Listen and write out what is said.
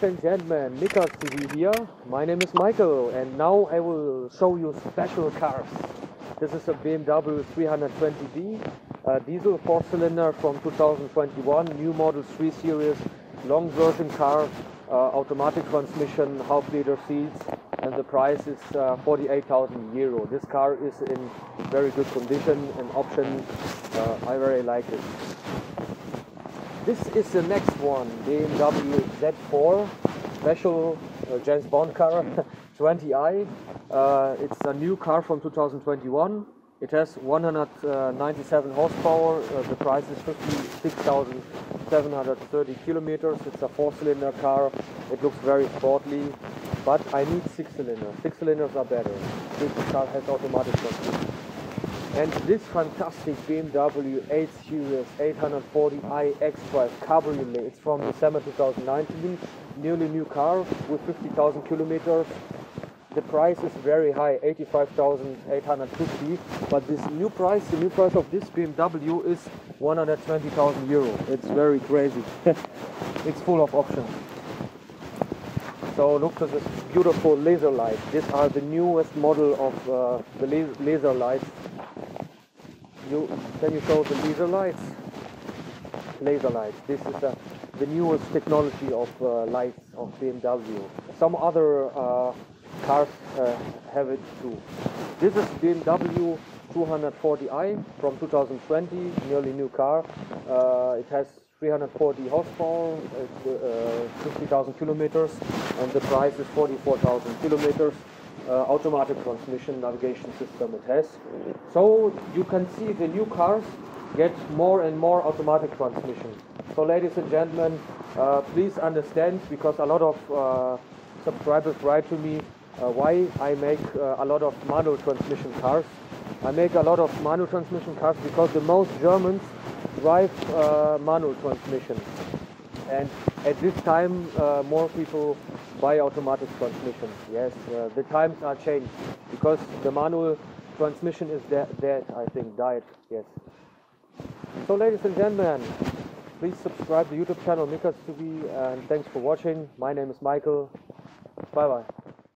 Ladies and gentlemen, Micarts TV here. My name is Michael and now I will show you special cars. This is a BMW 320d uh, diesel four cylinder from 2021, new model 3 series, long version car, uh, automatic transmission, half liter seats and the price is uh, 48,000 euro. This car is in very good condition and option. Uh, I very like it. This is the next one, BMW Z4 special uh, James Bond car 20i. Uh, it's a new car from 2021. It has 197 horsepower. Uh, the price is 56,730 kilometers. It's a four-cylinder car. It looks very sportly, but I need six cylinders. Six cylinders are better. This car has automatic transmission. And this fantastic BMW 8 Series 840i X-Drive Cabriolet, it's from December 2019, nearly new car with 50,000 kilometers. The price is very high, 85,850, but this new price, the new price of this BMW is 120,000 euro. It's very crazy. it's full of options. So look at this beautiful laser light. These are the newest model of uh, the laser lights you can you show the laser lights. Laser lights. This is uh, the newest technology of uh, lights of BMW some other uh, cars uh, have it too. This is BMW 240i from 2020 nearly new car. Uh, it has 340 horsepower uh, 50,000 kilometers and the price is 44,000 kilometers automatic transmission navigation system it has. So you can see the new cars get more and more automatic transmission. So ladies and gentlemen, uh, please understand because a lot of uh, subscribers write to me uh, why I make uh, a lot of manual transmission cars. I make a lot of manual transmission cars because the most Germans drive uh, manual transmission. And at this time, more people by automatic transmission. Yes, uh, the times are changed because the manual transmission is dead, dead, I think, died. Yes. So, ladies and gentlemen, please subscribe to the YouTube channel Micarts TV and thanks for watching. My name is Michael. Bye bye.